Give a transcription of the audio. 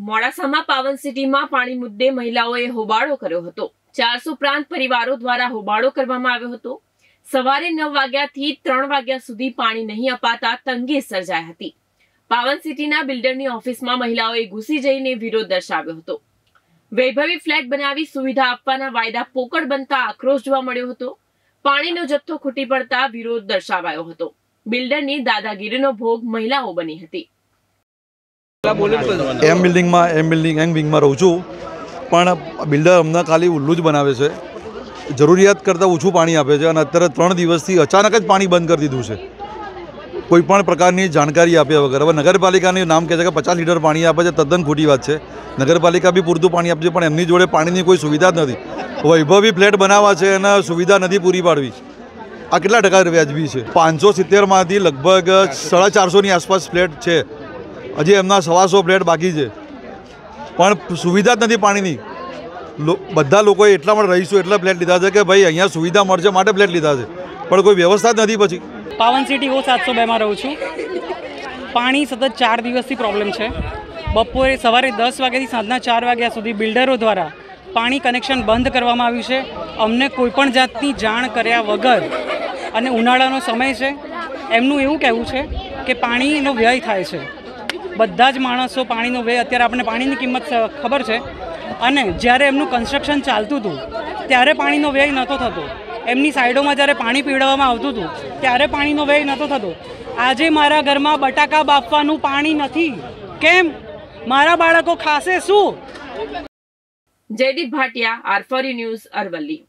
મોડાસામાં પાવન સિટીમાં પાણી મુદ્દે મહિલાઓએ હોબાળો કર્યો હતો. ચારસો પ્રાંત પરિવારો દ્વારા હોબાળો કરવામાં આવ્યો હતો. સવારે નવ વાગ્યાથી ત્રણ વાગ્યા સુધી પાણી નહીં અપાતા તંગી સર્જાઈ હતી. પાવન સિટીના બિલ્ડરની ઓફિસમાં મહિલાઓએ ઘૂસી જઈને વિરોધ દર્શાવ્યો હતો. વૈભવી ફ્લેટ બનાવી સુવિધા આપવાના વાયદા પોકળ બનતા આક્રોશ જોવા મળ્યો હતો. પાણીનો જથ્થો ખૂટી પડતા વિરોધ દર્શાવાયો હતો. બિલ્ડરની દાદાગીરીનો ભોગ મહિલાઓ બની હતી. એમ બિલ્ડિંગમાં, એમ બિલ્ડિંગ, એમ વિંગમાં રહું છું. પણ બિલ્ડર અમને ખાલી ઉલ્લું જ બનાવે છે. જરૂરિયાત કરતાં ઓછું પાણી આપે છે અને અત્યારે ત્રણ દિવસથી અચાનક જ પાણી બંધ કરી દીધું છે. કોઈ પણ પ્રકારની જાણકારી આપ્યા વગર. હવે નગરપાલિકાનું નામ કહે છે કે પચાસ લીટર પાણી આપે છે, તદ્દન ખોટી વાત છે. નગરપાલિકા બી પૂરતું પાણી આપશે પણ એમની જોડે પાણીની કોઈ સુવિધા જ નથી. વૈભવી ફ્લેટ બનાવવા છે અને સુવિધા નથી પૂરી પાડવી. આ કેટલા ટકા વ્યાજબી છે? પાંચસો સિત્તેરમાંથી લગભગ સાડા ચારસોની આસપાસ ફ્લેટ છે. હજી એમના સવાસો ફ્લેટ બાકી છે. પણ સુવિધા જ નથી પાણીની. બધા લોકોએ એટલા માટે રહીશું, એટલા ફ્લેટ લીધા છે કે ભાઈ અહીંયા સુવિધા મળશે, માટે ફ્લેટ લીધા છે. પણ કોઈ વ્યવસ્થા જ નથી પછી. પાવન સિટી હું, સાતસો બેમાં રહું છું. પાણી સતત ચાર દિવસથી પ્રોબ્લેમ છે. બપોરે સવારે દસ વાગ્યાથી સાંજના ચાર વાગ્યા સુધી બિલ્ડરો દ્વારા પાણી કનેક્શન બંધ કરવામાં આવ્યું છે. અમને કોઈપણ જાતની જાણ કર્યા વગર અને ઉનાળાનો સમય છે. એમનું એવું કહેવું છે કે પાણીનો વ્યય થાય છે. બધા જ માણસો પાણીનો વ્યય અત્યારે આપણને પાણીની કિંમત ખબર છે. અને જ્યારે એમનું કન્સ્ટ્રક્શન ચાલતું હતું, ત્યારે પાણીનો વ્યય નહોતો થતો. એમની સાઈડોમાં જ્યારે પાણી પીવડાવવામાં આવતું હતું, ત્યારે પાણીનો વ્યય નહોતો થતો. આજે મારા ઘરમાં બટાકા બાફવાનું પાણી નથી. કેમ? મારા બાળકો ખાશે શું? જયદીપ ભાટિયા આરફરી ન્યૂઝ અરવલ્લી.